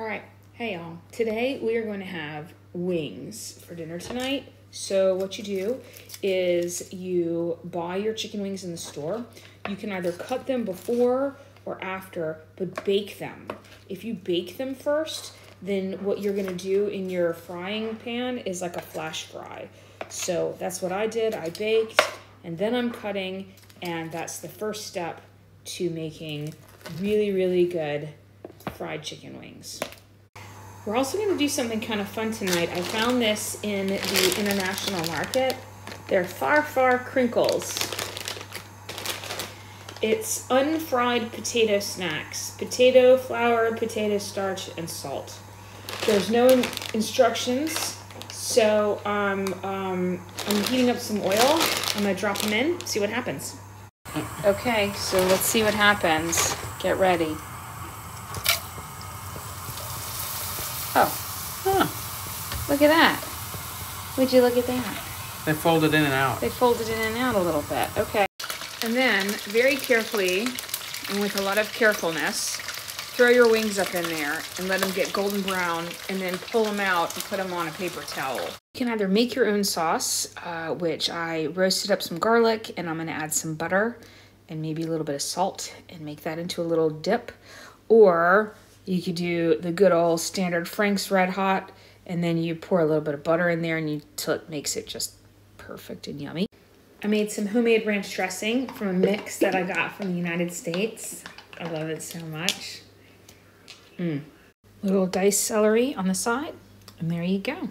All right, hey y'all. Today we are going to have wings for dinner tonight. So what you do is you buy your chicken wings in the store. You can either cut them before or after, but bake them. If you bake them first, then what you're gonna do in your frying pan is like a flash fry. So that's what I did. I baked and then I'm cutting, and that's the first step to making really, really good fried chicken wings. We're also going to do something kind of fun tonight. I found this in the international market. They're Far Far Crinkles. It's unfried potato snacks. Potato, flour, potato starch, and salt. There's no in instructions, so um, um, I'm heating up some oil. I'm to drop them in, see what happens. Okay, so let's see what happens. Get ready. Oh. Huh. Look at that. Would you look at that? They folded in and out. They folded in and out a little bit. Okay. And then, very carefully, and with a lot of carefulness, throw your wings up in there and let them get golden brown, and then pull them out and put them on a paper towel. You can either make your own sauce, uh, which I roasted up some garlic, and I'm going to add some butter and maybe a little bit of salt and make that into a little dip, or you could do the good old standard Frank's Red Hot, and then you pour a little bit of butter in there and you till it makes it just perfect and yummy. I made some homemade ranch dressing from a mix that I got from the United States. I love it so much. Mm. Little diced celery on the side, and there you go.